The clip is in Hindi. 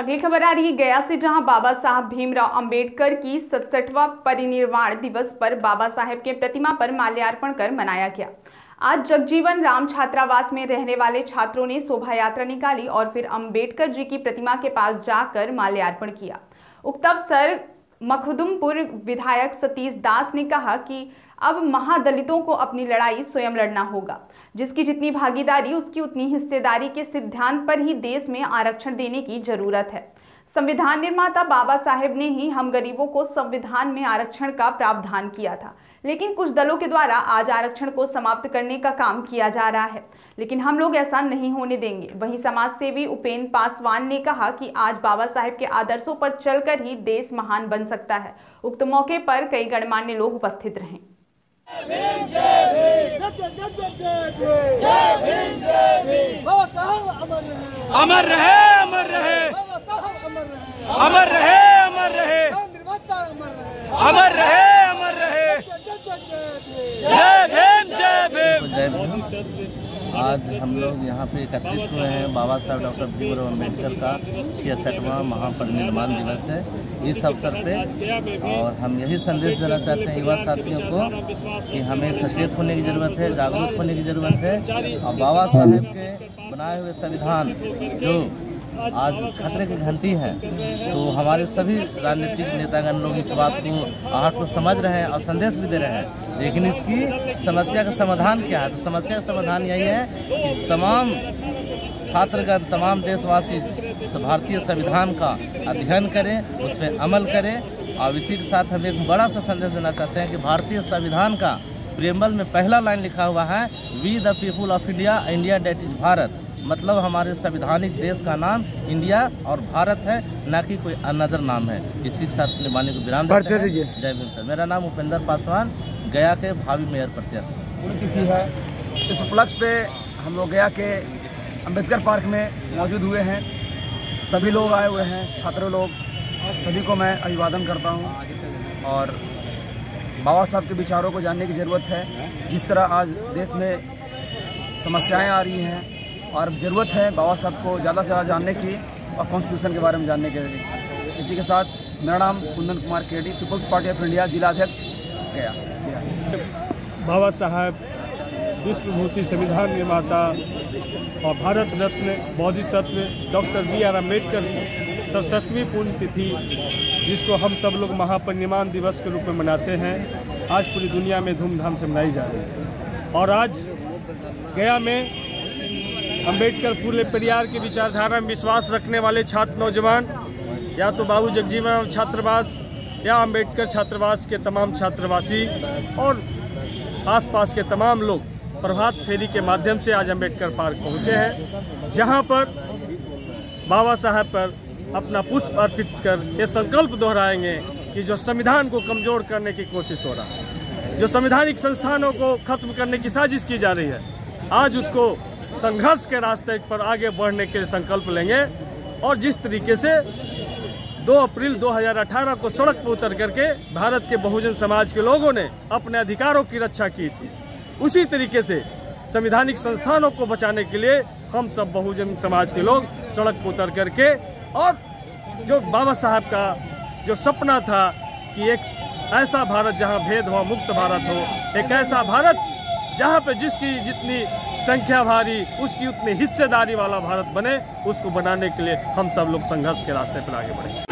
अगली खबर आ रही है गया से, जहाँ बाबा साहब भीमराव अंबेडकर की सतसठवा परिनिर्वाण दिवस पर बाबा साहेब के प्रतिमा पर माल्यार्पण कर मनाया गया। आज जगजीवन राम छात्रावास में रहने वाले छात्रों ने शोभा यात्रा निकाली और फिर अंबेडकर जी की प्रतिमा के पास जाकर माल्यार्पण किया। उक्त अवसर मखदुमपुर विधायक सतीश दास ने कहा कि अब महादलितों को अपनी लड़ाई स्वयं लड़ना होगा। जिसकी जितनी भागीदारी, उसकी उतनी हिस्सेदारी के सिद्धांत पर ही देश में आरक्षण देने की ज़रूरत है। संविधान निर्माता बाबा साहेब ने ही हम गरीबों को संविधान में आरक्षण का प्रावधान किया था। लेकिन कुछ दलों के द्वारा आज आरक्षण को समाप्त करने का काम किया जा रहा है। लेकिन हम लोग ऐसा नहीं होने देंगे। वहीं समाज सेवी उपेन्द्र पासवान ने कहा कि आज बाबा साहेब के आदर्शों पर चलकर ही देश महान बन सकता है। उक्त मौके पर कई गणमान्य लोग उपस्थित रहे। अमर रहे। अमर रहे अमर रहे। अमर रहे अमर रहे। जय भीम जय भीम। आज हम लोग यहाँ पे एकत्रित हुए हैं बाबा साहब डॉक्टर भीमराव अंबेडकर का छियासठवां महापरिनिर्वाण दिवस है इस अवसर पे। और हम यही संदेश देना चाहते हैं युवा साथियों को कि हमें सचेत होने की ज़रूरत है, जागरूक होने की ज़रूरत है। और बाबा साहेब के बनाए हुए संविधान जो आज खतरे की घंटी है तो हमारे सभी राजनीतिक नेतागण लोग इस बात को आहट को समझ रहे हैं और संदेश भी दे रहे हैं। लेकिन इसकी समस्या का समाधान क्या है? तो समस्या का समाधान यही है कि तमाम छात्रगण, तमाम देशवासी भारतीय संविधान का अध्ययन करें उस पर अमल करें और इसी के साथ हम एक बड़ा सा संदेश देना चाहते हैं कि भारतीय संविधान का प्रियम्बल में पहला लाइन लिखा हुआ है we the people of India India that is Bharat. मतलब हमारे संविधानिक देश का नाम इंडिया और भारत है न कि कोई अनदर नाम है। इसी के साथ अपनी वाणी को विराम देते हैं। जय भीम सर। मेरा नाम उपेंद्र पासवान गया के भावी मेयर प्रत्याशी। पुण्यतिथि है। इस उपलक्ष्य पे हम लोग गया के अंबेडकर पार्क में मौजूद हुए हैं। सभी लोग आए हुए हैं छात्र लोग। सभी को मैं अभिवादन करता हूँ। और बाबा साहब के विचारों को जानने की ज़रूरत है। जिस तरह आज देश में समस्याएँ आ रही हैं और ज़रूरत है बाबा साहब को ज़्यादा से ज़्यादा जानने की और कॉन्स्टिट्यूशन के बारे में जानने के लिए। इसी के साथ मेरा नाम Kundan Kumar KD peoples party of India जिलाध्यक्ष गया। बाबा साहब विश्व भूति संविधान निर्माता और भारत रत्न बौद्धिसत्व डॉक्टर बी आर अंबेडकर की सड़सठवीं पुण्यतिथि, जिसको हम सब लोग महापरिनिर्वाण दिवस के रूप में मनाते हैं, आज पूरी दुनिया में धूमधाम से मनाई जा रही है। और आज गया में अंबेडकर फूले परियार की विचारधारा में विश्वास रखने वाले छात्र नौजवान, या तो बाबू जगजीवन छात्रावास, या अंबेडकर छात्रावास के तमाम छात्रवासी और आसपास के तमाम लोग प्रभात फेरी के माध्यम से आज अंबेडकर पार्क पहुँचे हैं, जहाँ पर बाबा साहब पर अपना पुष्प अर्पित कर ये संकल्प दोहराएँगे कि जो संविधान को कमज़ोर करने की कोशिश हो रहा है, जो संवैधानिक संस्थानों को खत्म करने की साजिश की जा रही है, आज उसको संघर्ष के रास्ते पर आगे बढ़ने के संकल्प लेंगे और जिस तरीके से 2 अप्रैल 2018 को सड़क पर उतर करके भारत के बहुजन समाज के लोगों ने अपने अधिकारों की रक्षा की थी, उसी तरीके से संविधानिक संस्थानों को बचाने के लिए हम सब बहुजन समाज के लोग सड़क पर उतर करके और जो बाबा साहब का जो सपना था कि एक ऐसा भारत जहाँ भेदभाव मुक्त भारत हो, एक ऐसा भारत जहाँ पे जिसकी जितनी संख्या भारी उसकी उतनी हिस्सेदारी वाला भारत बने, उसको बनाने के लिए हम सब लोग संघर्ष के रास्ते पर आगे बढ़े